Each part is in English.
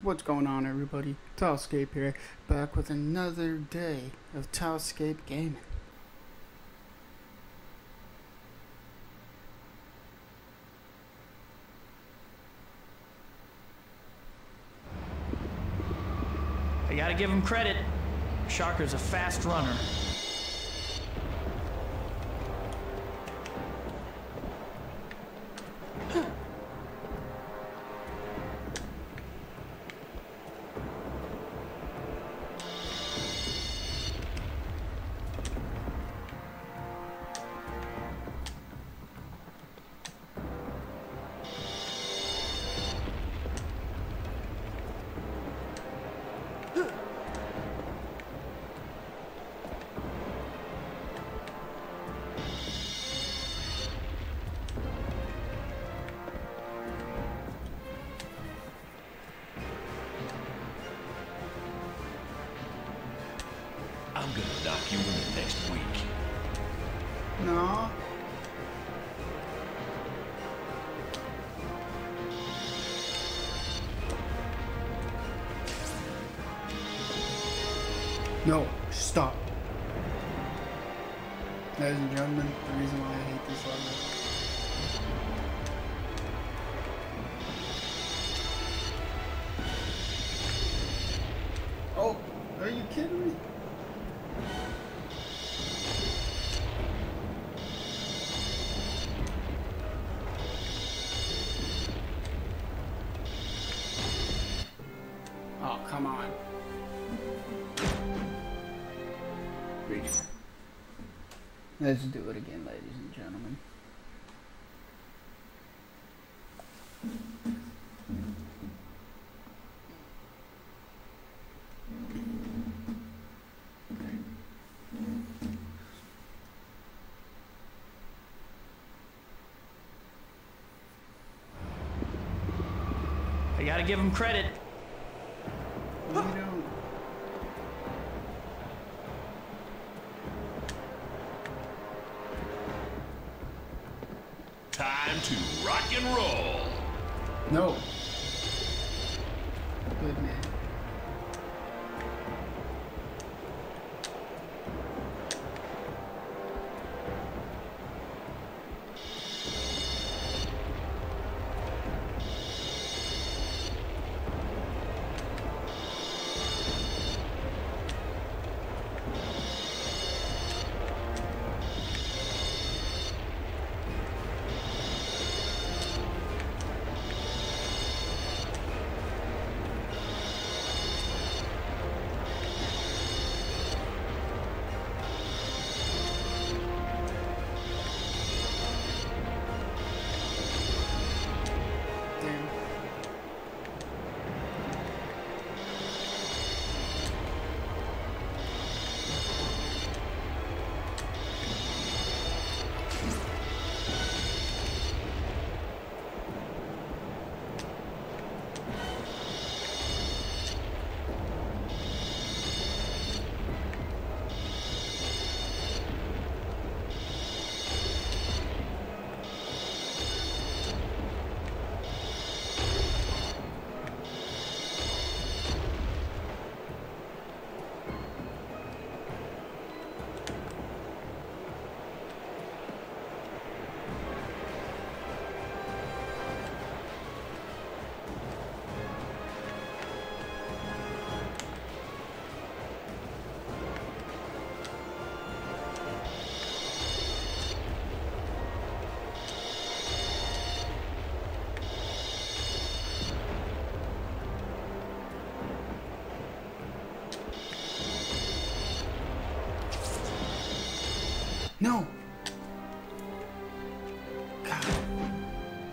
What's going on everybody? Tylescape here, back with another day of Tylescape Gaming. I gotta give him credit. Shocker's a fast runner. Let's do it again, ladies and gentlemen. I gotta give him credit.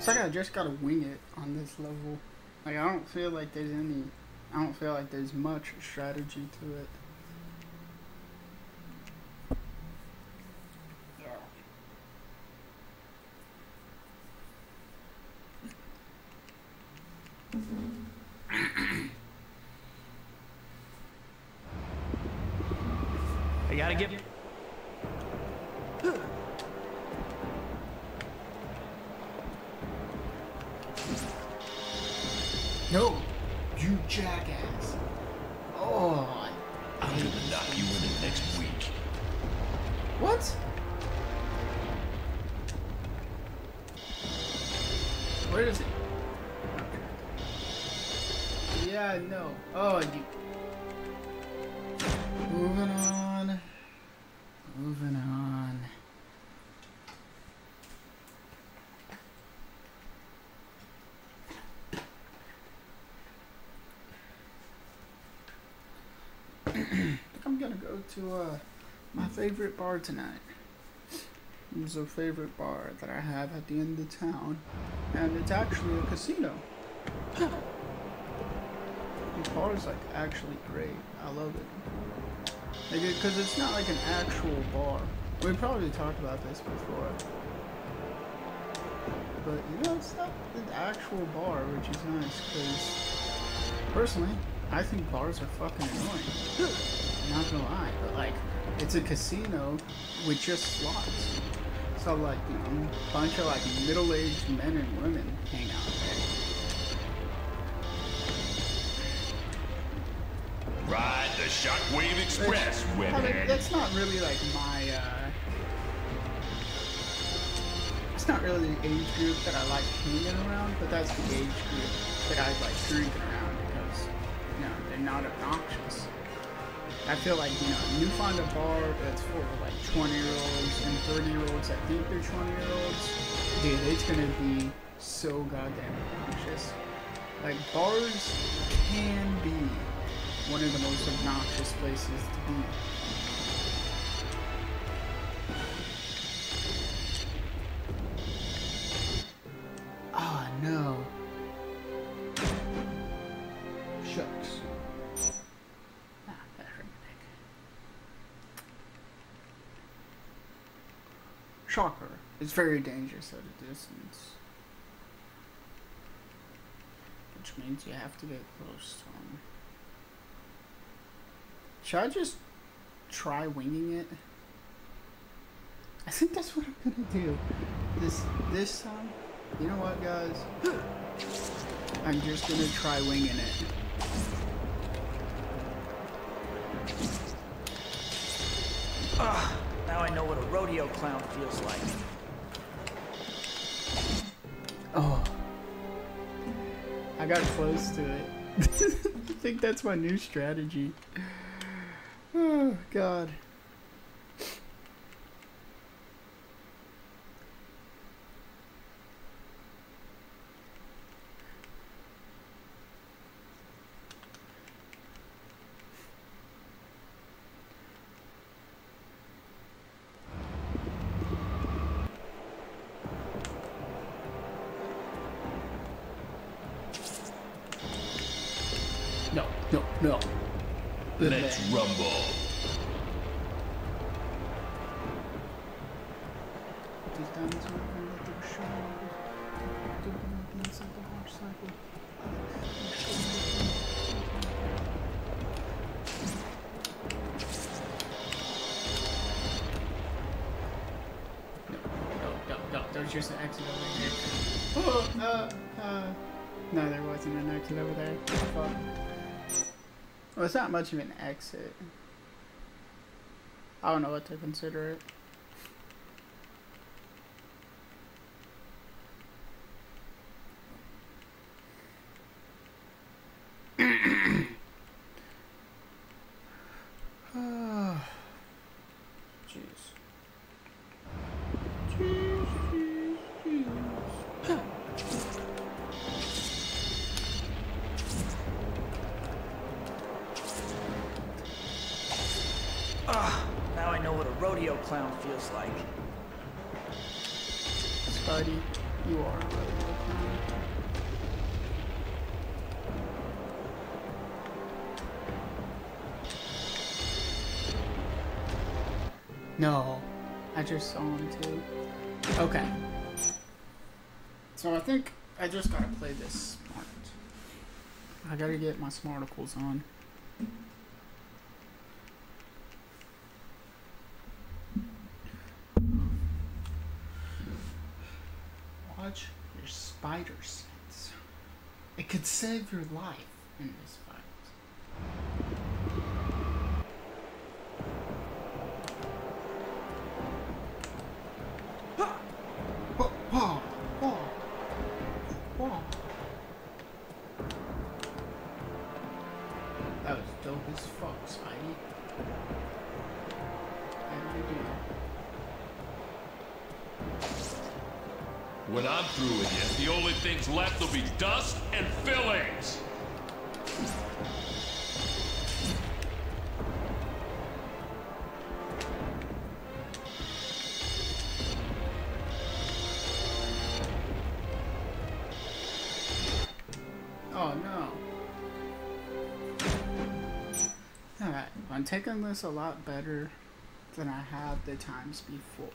It's like I just gotta wing it on this level. Like I don't feel like there's any. I don't feel like there's much strategy to it. I'm gonna go to uh, my favorite bar tonight. It's a favorite bar that I have at the end of town, and it's actually a casino. This bar is like actually great. I love it. Like, because it's not like an actual bar. We probably talked about this before. But you know, it's not an actual bar, which is nice. Because personally, I think bars are fucking annoying. I'm not gonna lie, but like, it's a casino with just slots. So like, you know, a bunch of like middle-aged men and women hang out there. Ride the Shockwave Express, Webhead. that's not really like my. uh It's not really the age group that I like hanging around, but that's the age group that I like drinking around not obnoxious. I feel like you know, you find a bar that's of like 20 year olds and 30 year olds that think they're 20 year olds, dude, it's gonna be so goddamn obnoxious. Like bars can be one of the most obnoxious places to be. Very dangerous at a distance. Which means you have to get close to him. Should I just try winging it? I think that's what I'm gonna do. This this time, you know what, guys? I'm just gonna try winging it. Ah, now I know what a rodeo clown feels like. Oh, I got close to it. I think that's my new strategy. Oh God. Just an exit over here. Oh, uh, uh. No, there wasn't an exit over there. Fuck. Well, it's not much of an exit. I don't know what to consider it. Rodeo clown feels like. Spidey, you are a rodeo clown. No, I just saw him too. Okay. So I think I just gotta play this smart. I gotta get my smarticles on. Your life. in this fight. That was dope as fuck, Spidey. When I'm through with you, the only things left will be dust and fillings. I'm this a lot better than I have the times before.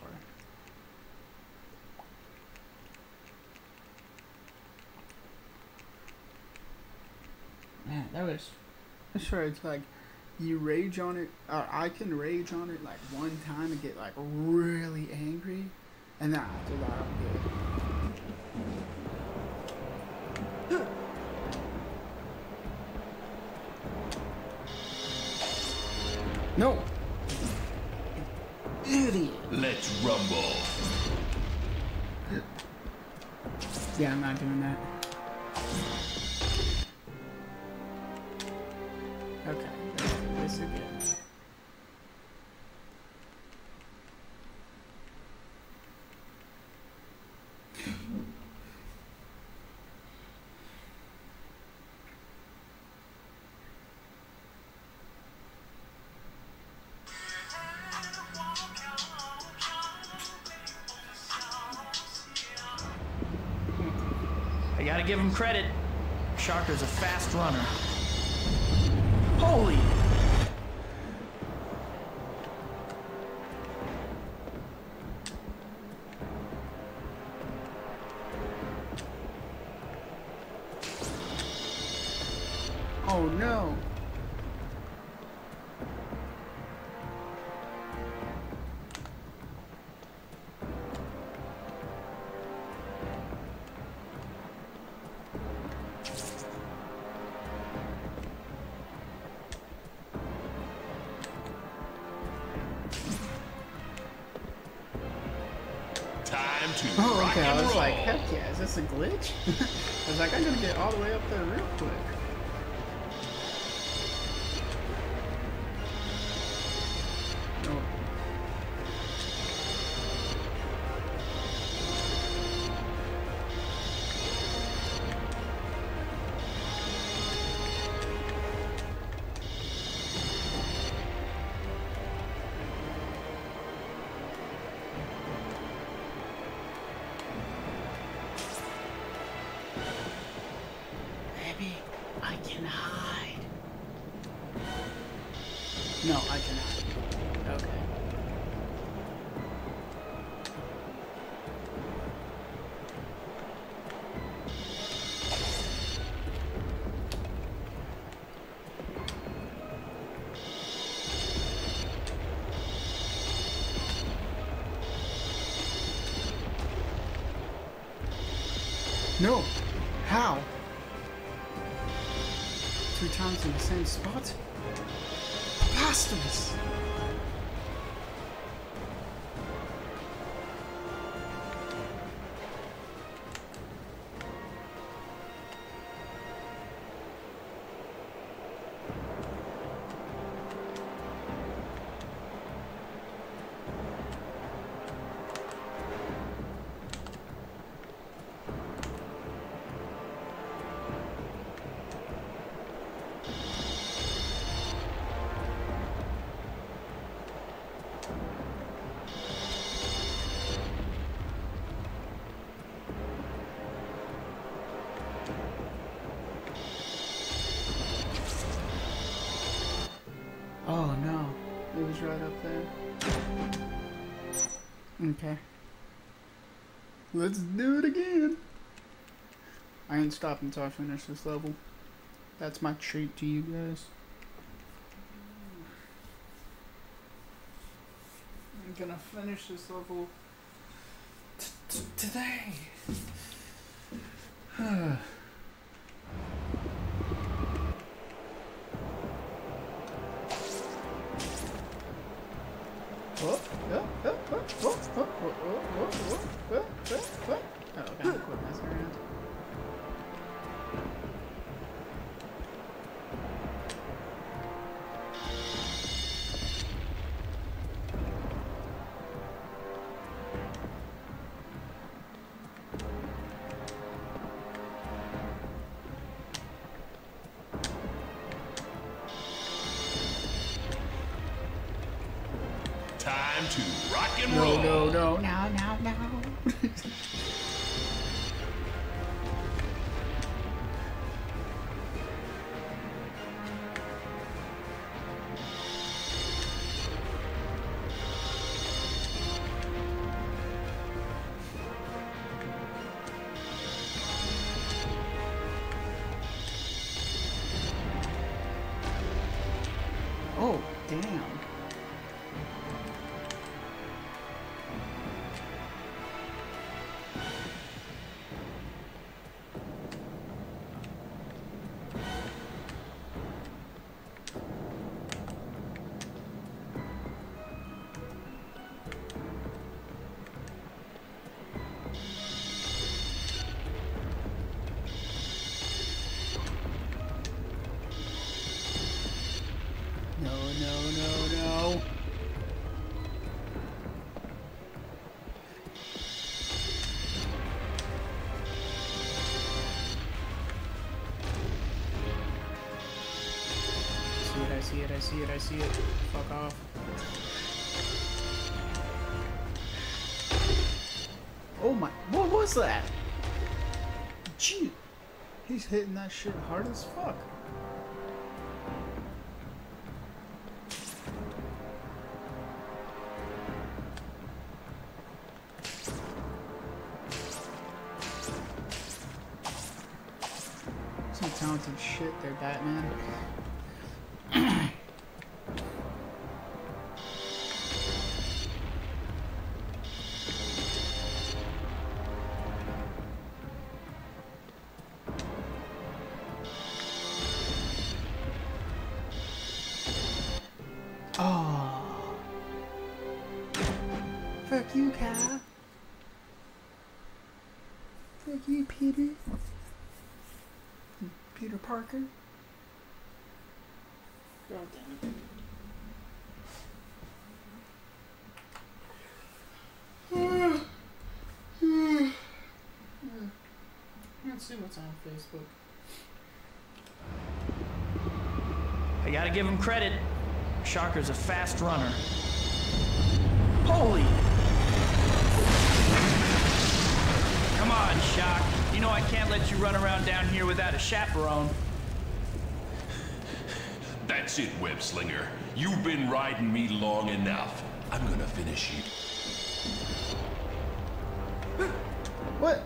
Man, that was. Sure it's like you rage on it, or I can rage on it like one time and get like really angry, and then after that I'm good. No! Give him credit. Shocker's a fast runner. Holy! A glitch? I was like, I'm gonna get all the way up No! How? Three times in the same spot? Let's do it again. I ain't stopping until I finish this level. That's my treat to you guys. I'm gonna finish this level today. No, no, no, no. See it, I see it, I see it, I see it. Fuck off. Oh my, what was that? Gee, he's hitting that shit hard as fuck. Fuck you, you, Peter. Peter Parker. God damn it. Let's see what's on Facebook. I gotta give him credit. Shocker's a fast runner. Holy! On, Shock. You know I can't let you run around down here without a chaperone. That's it, Web Slinger. You've been riding me long enough. I'm gonna finish you. What?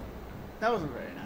That wasn't very nice.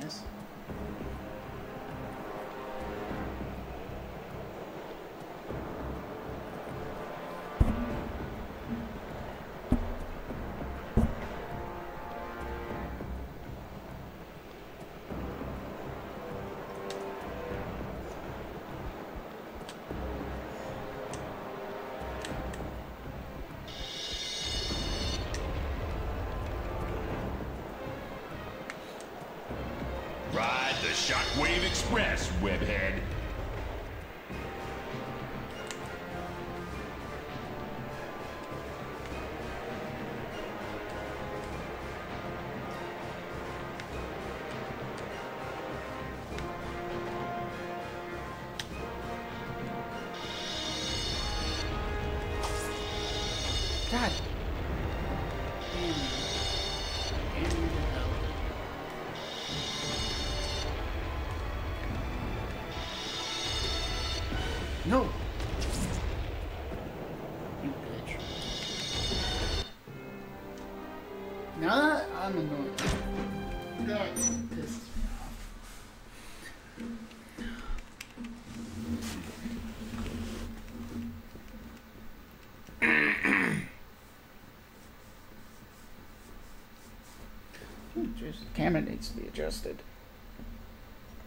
The camera needs to be adjusted.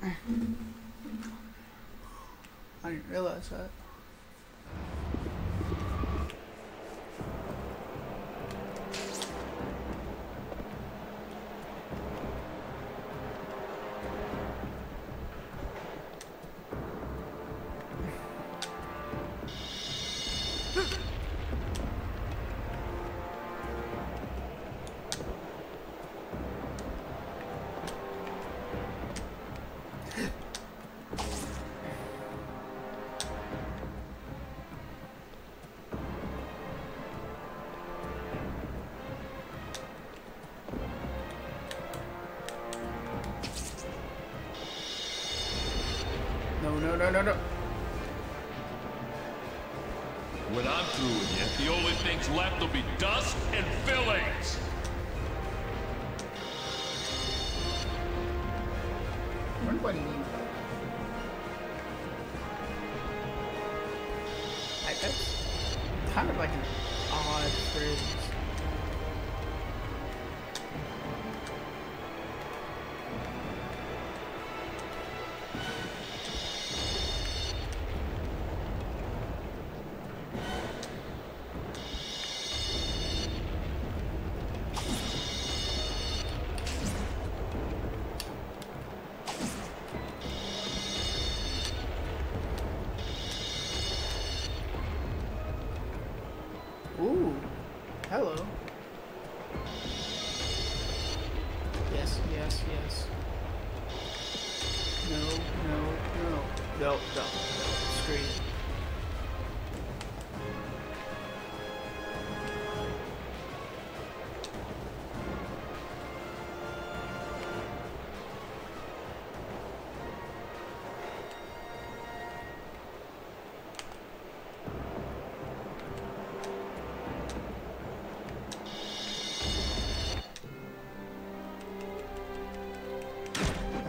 I didn't realize that. No, no, no. When I'm through with you, the only things left will be dust and fillings.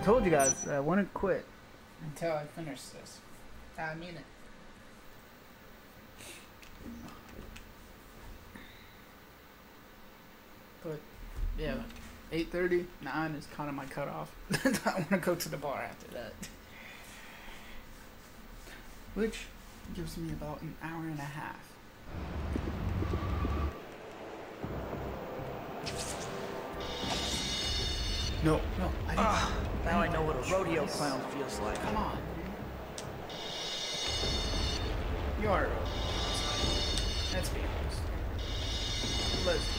I told you guys I wouldn't quit until I finish this. I mean it. But yeah, eight thirty, nine is kind of my cutoff. I want to go to the bar after that, which gives me about an hour and a half. No, no, I didn't. Ah, now I know what a rodeo clown feels like. Come on. You are. Let's be honest. Let's.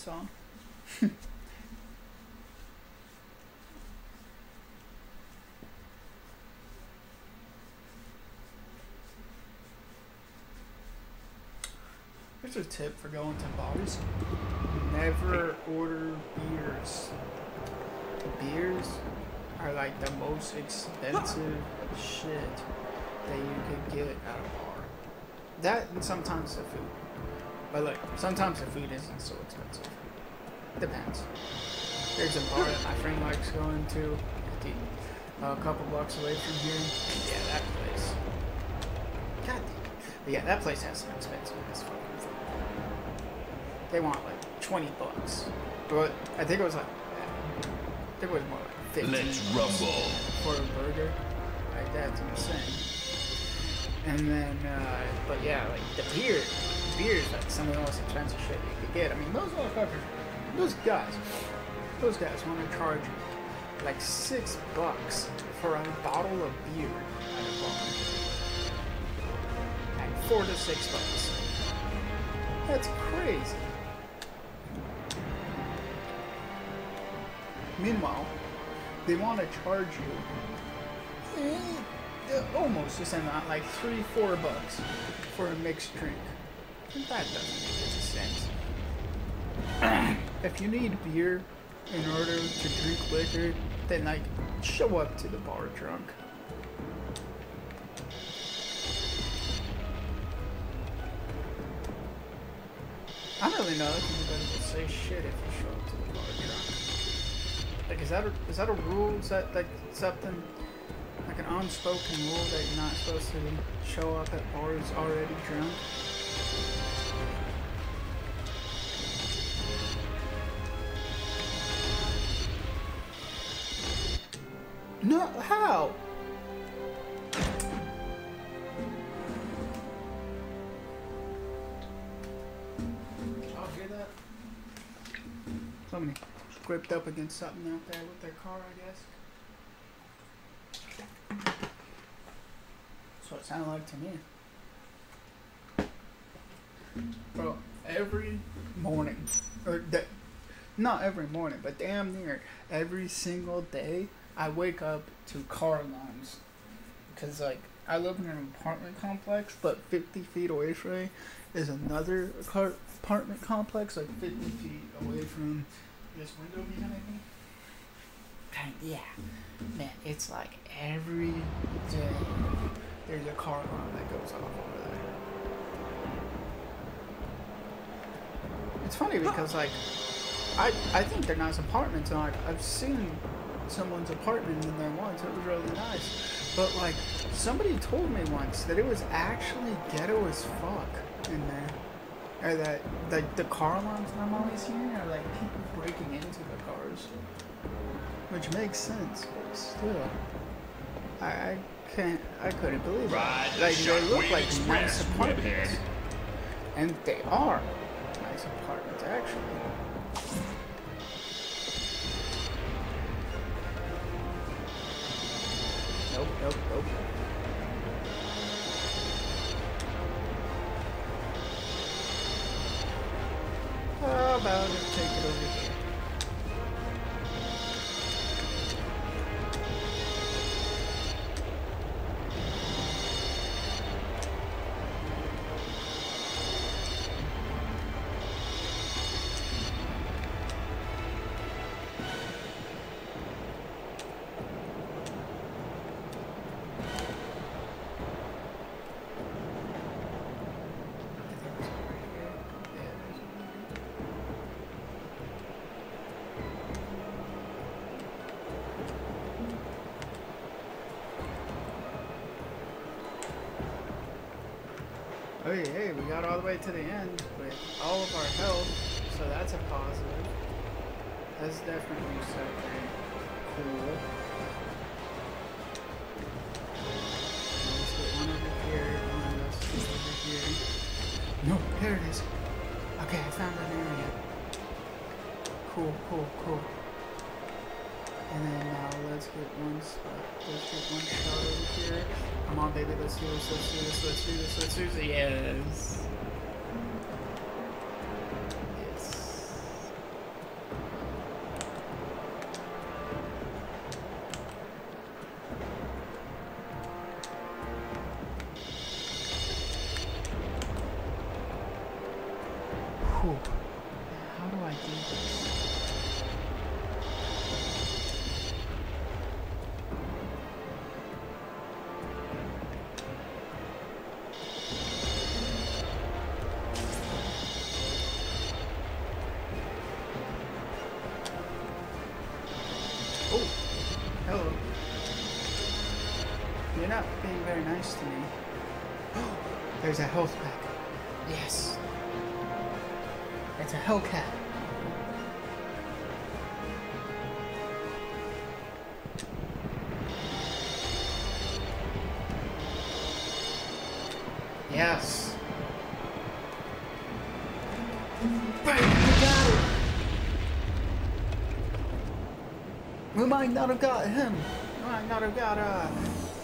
Song. Here's a tip for going to bars. Never order beers. Beers are like the most expensive shit that you could get at a bar. That and sometimes the food. But look, sometimes the food isn't so expensive. Depends. There's a bar that my friend likes going to a couple blocks away from here. Yeah, that place. God damn. But yeah, that place has some expensive ass fucking food. They want like 20 bucks. But I think it was like, I think it was more like 15 Let's bucks rumble. for a burger. Like, that's insane. And then, uh, but yeah, like the beer, beer is like some of the most expensive shit you could get. I mean, those motherfuckers, those guys, those guys want to charge you like six bucks for a bottle of beer at a bar. Like four to six bucks. That's crazy. Meanwhile, they want to charge you eh, almost the same amount, like three, four bucks for a mixed drink. That doesn't make any sense. if you need beer in order to drink liquor, then like show up to the bar drunk. I don't really know if anybody would say shit if you show up to the bar drunk. Like, is that a, is that a rule? Is that like something like an unspoken rule that you're not supposed to show up at bars already drunk? No, how? Oh, hear that? Somebody gripped up against something out there with their car, I guess. That's what it sounded like to me. Every morning, or da- not every morning, but damn near every single day, I wake up to car alarms. Because, like, I live in an apartment complex, but 50 feet away from me is another car- apartment complex, like 50 feet away from this window behind me. Yeah, man, it's like every day there's a car alarm that goes off over there. It's funny because like I I think they're nice apartments and like I've seen someone's apartment in there once. It was really nice. But like somebody told me once that it was actually ghetto as fuck in there. Or that like the car alarms that I'm always hearing are like people breaking into the cars. Which makes sense, but still. I, I can't I couldn't believe it. Like they look like nice apartments. And they are actually. Nope, nope, nope. Okay, hey, we got all the way to the end with all of our health, so that's a positive. That's definitely something cool. Let's get one over here, one of us over here. No, there it is. Okay, I found an area. Cool, cool, cool. And then now let's get one spot. Let's get one shot over here. Come on, baby, let's do this, let's do this, let's do this, let's do this. Yes. Nice to me. There's a health pack. Yes. It's a Hellcat. Yes. We might not have got him. We might not have got uh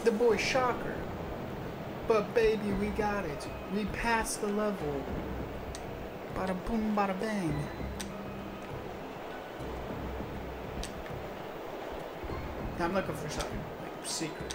the boy Shocker. But baby, we got it. We passed the level. Bada boom, bada bang. I'm looking for something like secret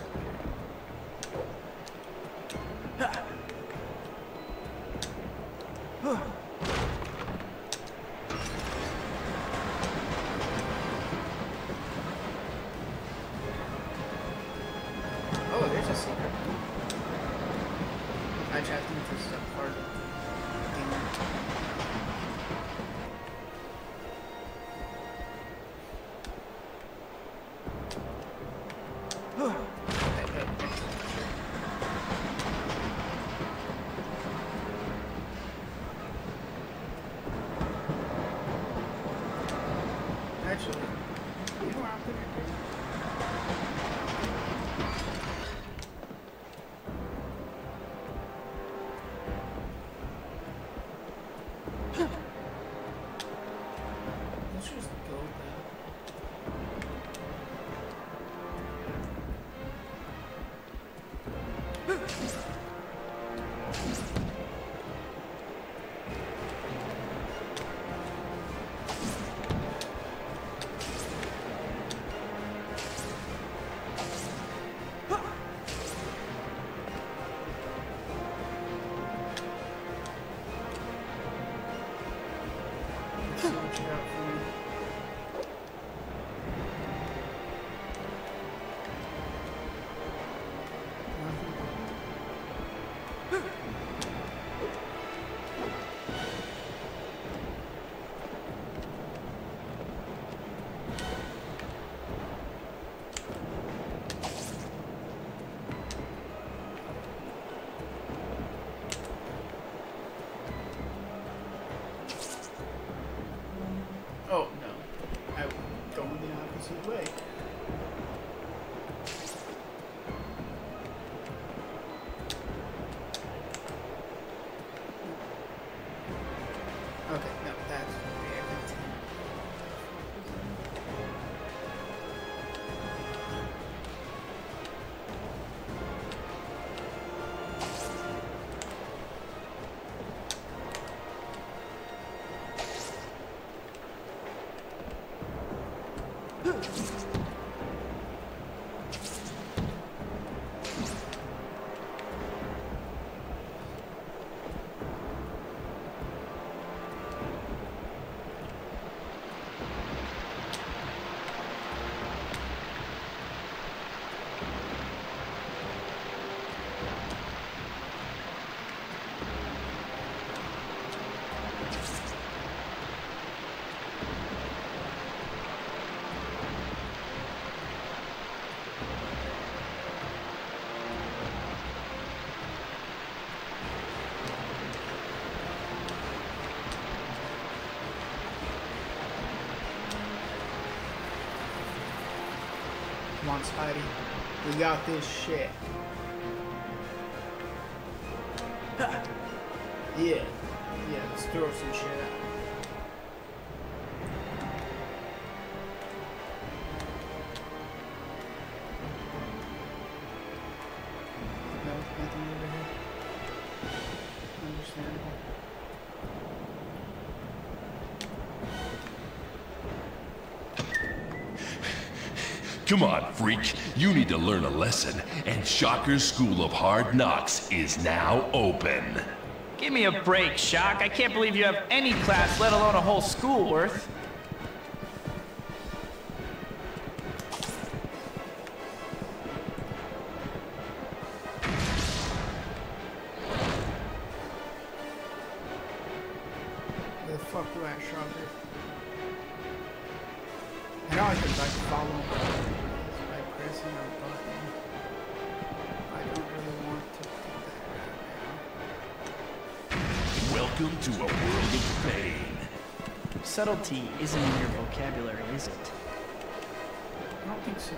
On, Spidey. We got this shit. Yeah. Yeah, let's throw some shit Come on, freak. You need to learn a lesson, and Shocker's School of Hard Knocks is now open. Give me a break, Shock. I can't believe you have any class, let alone a whole school worth. Isn't in your vocabulary, is it? I don't think so.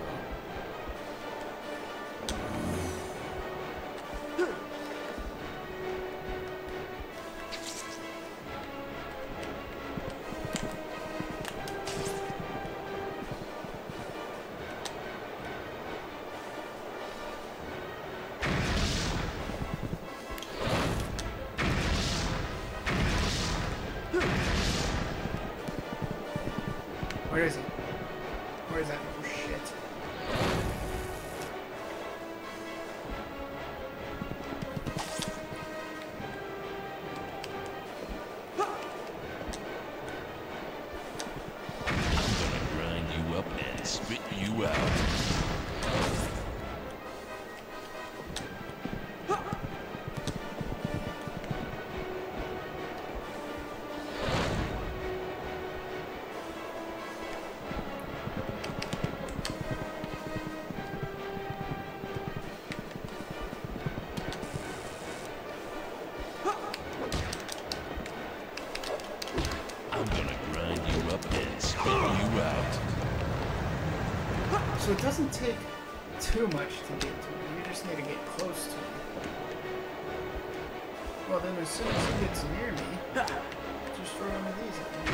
Soon as he gets near me, just throw one of these at me.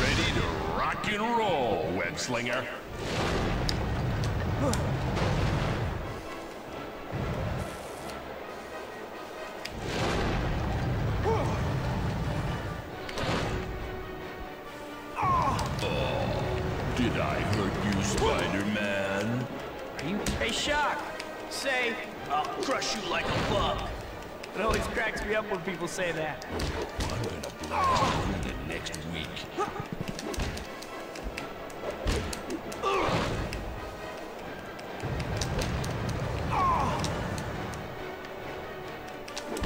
Ready to rock and roll, web slinger. Cracks me up when people say that. I'm gonna the next week.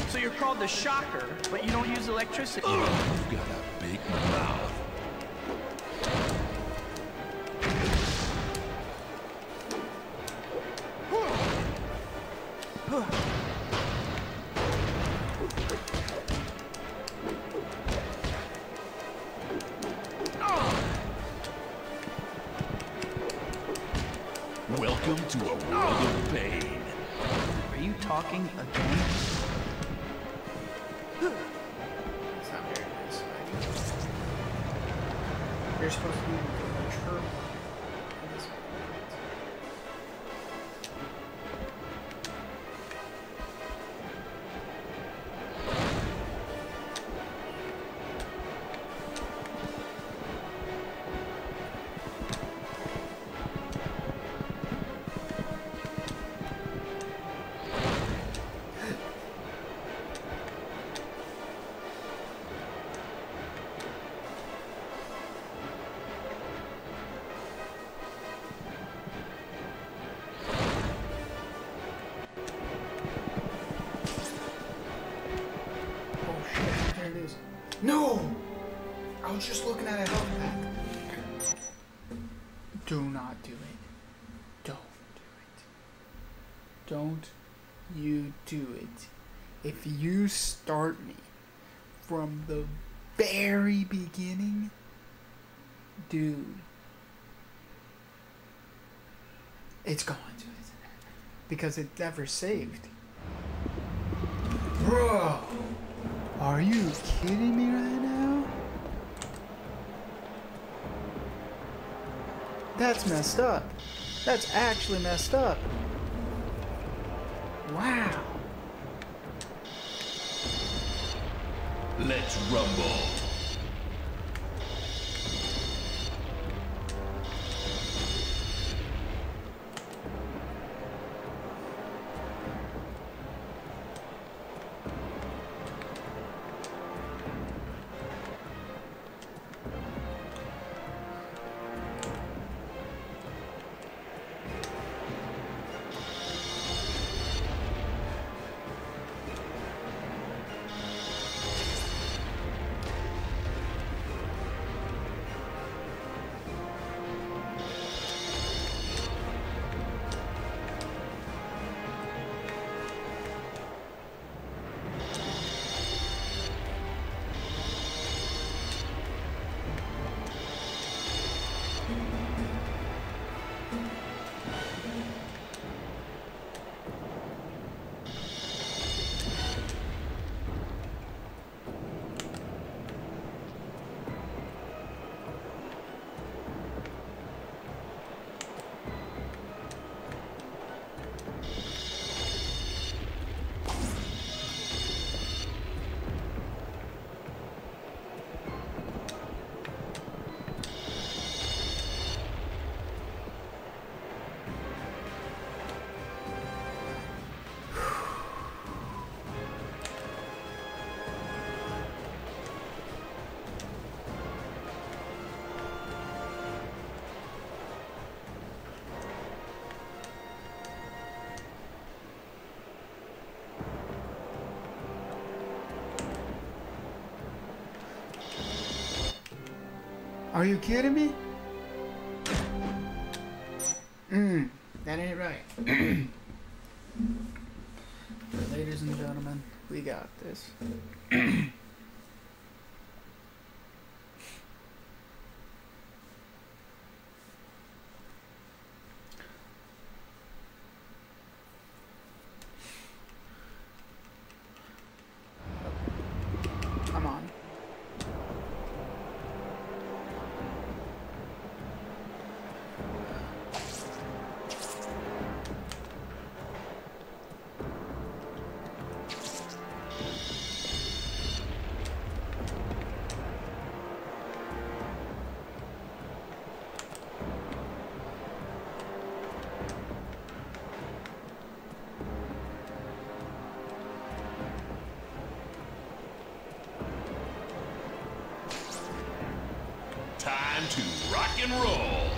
So you're called the Shocker, but you don't use electricity. You've got a big mouth. If you start me from the very beginning, dude, it's gone to. Because it never saved. Bro! Are you kidding me right now? That's messed up. That's actually messed up. Wow. Let's rumble. Are you kidding me? Mmm, that ain't right. Ladies and gentlemen, we got this. Time to rock and roll.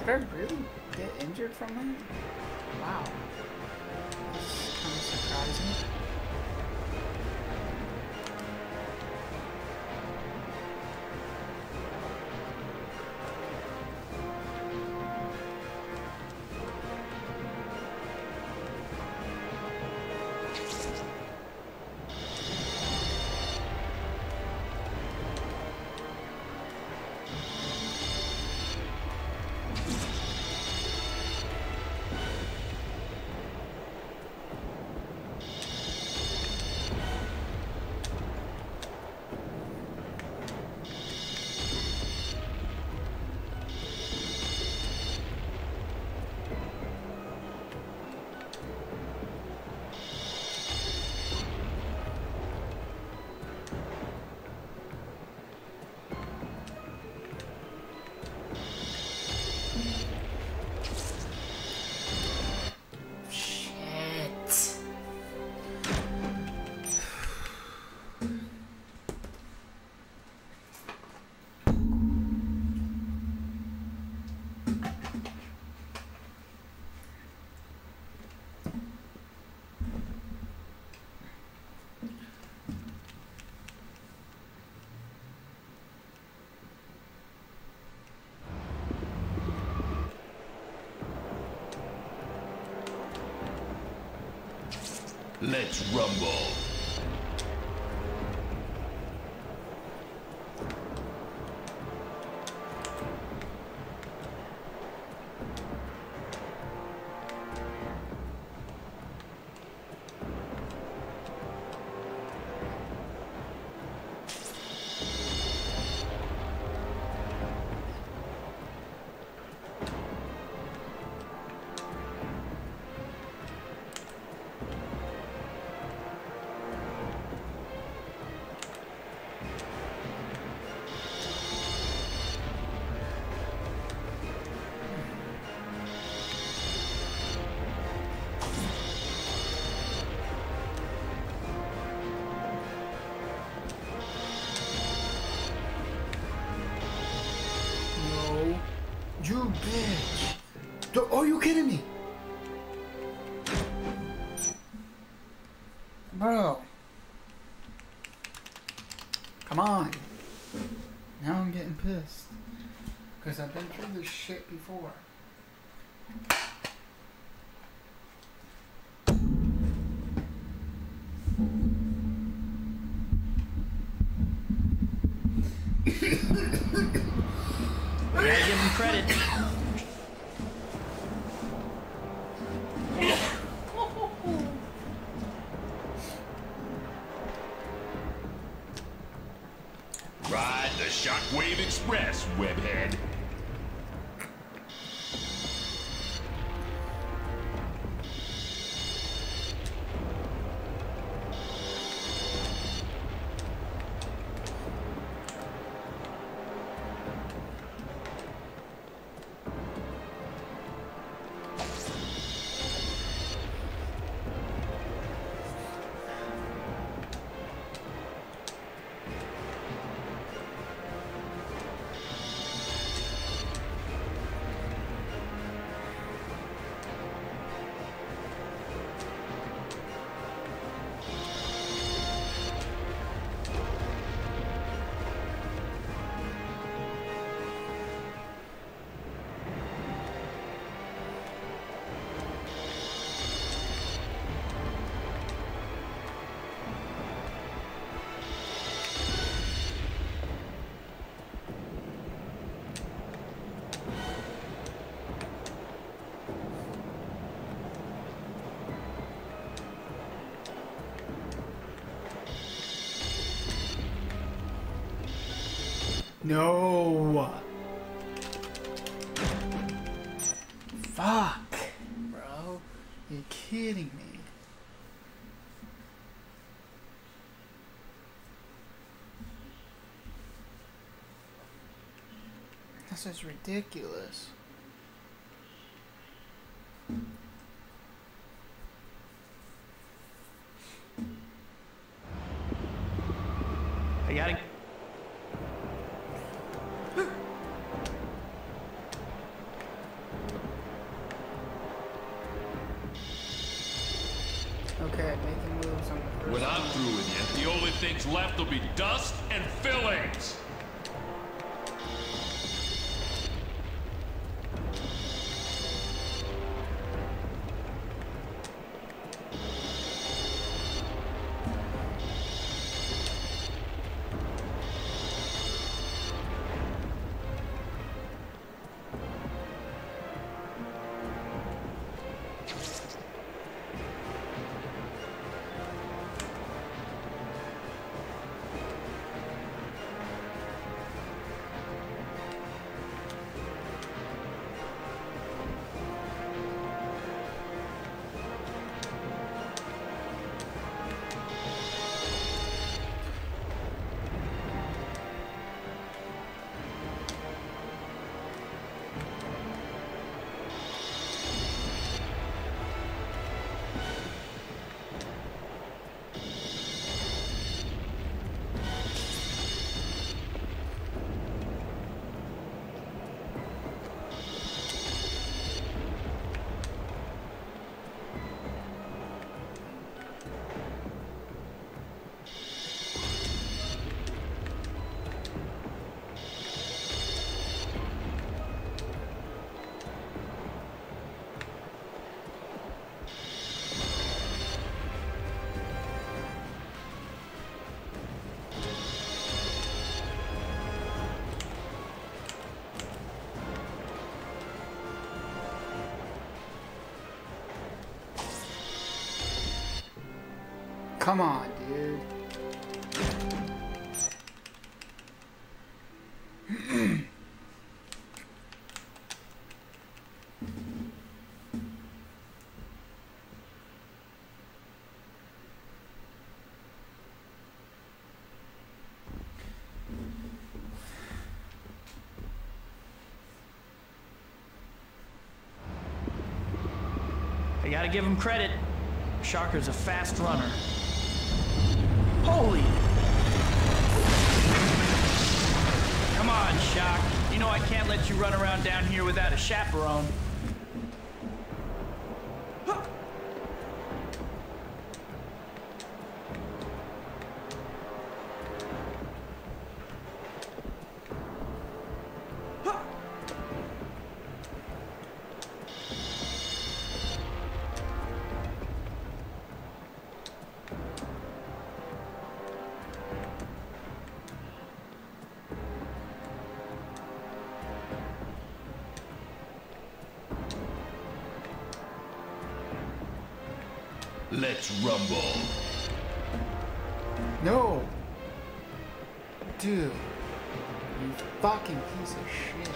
Did I really get injured from that? Let's rumble. This shit before. Gotta give him credit. No. Fuck, bro. You're kidding me. This is ridiculous. Come on, dude. I gotta give him credit. Shocker's a fast runner. Holy! Come on, Shock. You know I can't let you run around down here without a chaperone. Let's rumble. No. Dude. You fucking piece of shit.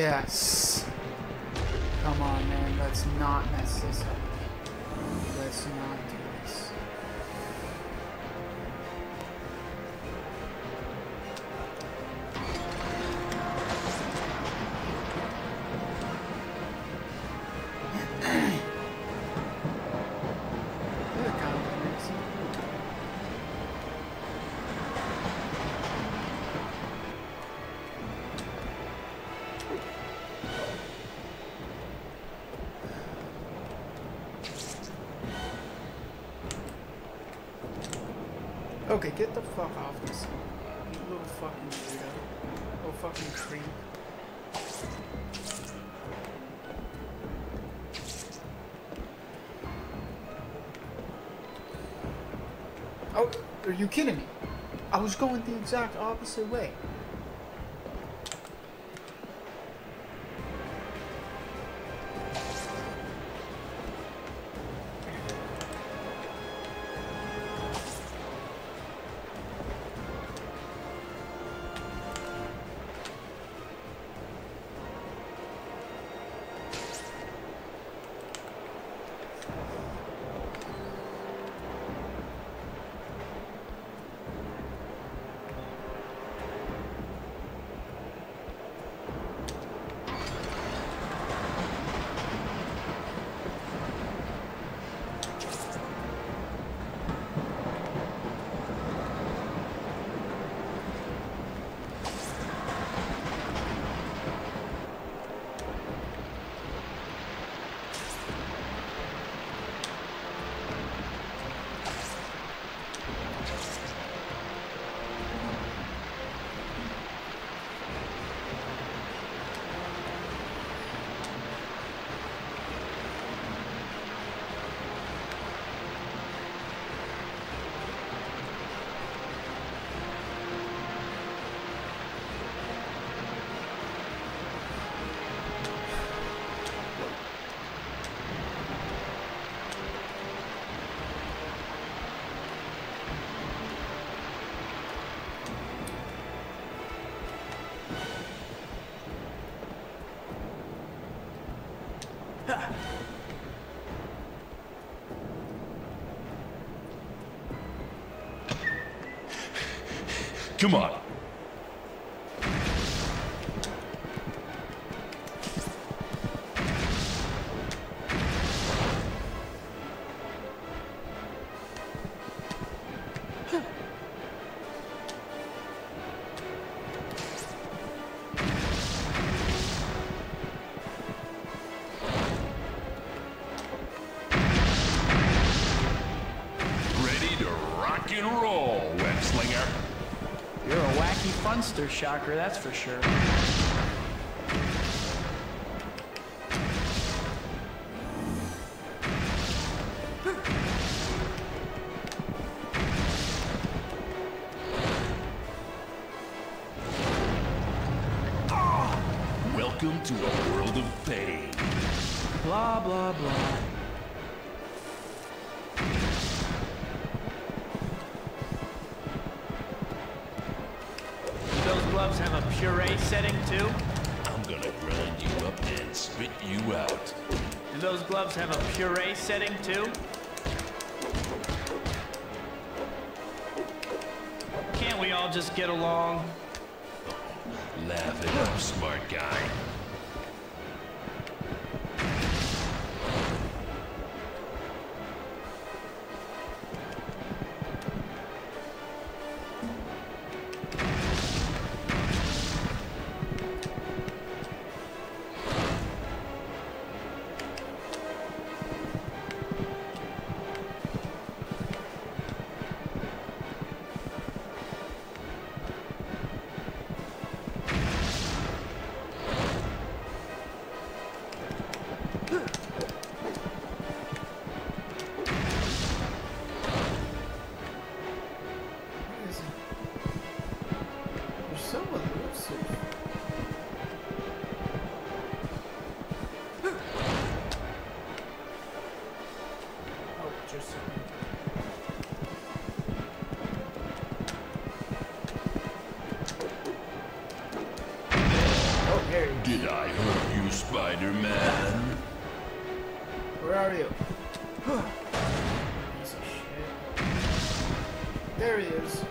Yes. Come on, man. Let's not mess this up. Let's not Get the fuck off this. You little fucking weirdo. Little fucking creep. Oh, are you kidding me? I was going the exact opposite way. Come on. Ready to rock and roll, web slinger. You're a wacky funster, Shocker, that's for sure. Did I hurt you, Spider-Man? Where are you? Piece of shit. There he is.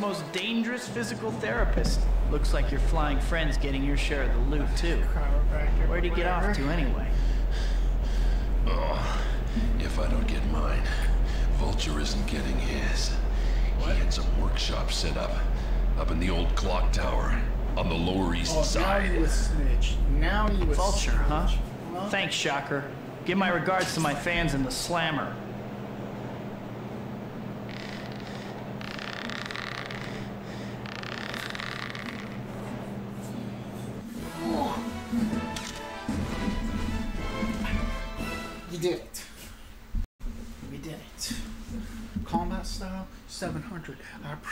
World's most dangerous physical therapist. Looks like your flying friend's getting your share of the loot, too. Where'd he get off to, anyway? Oh, if I don't get mine, Vulture isn't getting his. He had some workshop set up, up in the old clock tower, on the Lower East Oh, now Side. you was snitch. Now you was Vulture, snitch. huh? Huh? Thanks, Shocker. Give my regards to my fans in the Slammer.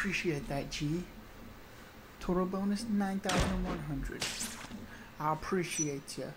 Appreciate that, G. Total bonus, 9,100. I appreciate you.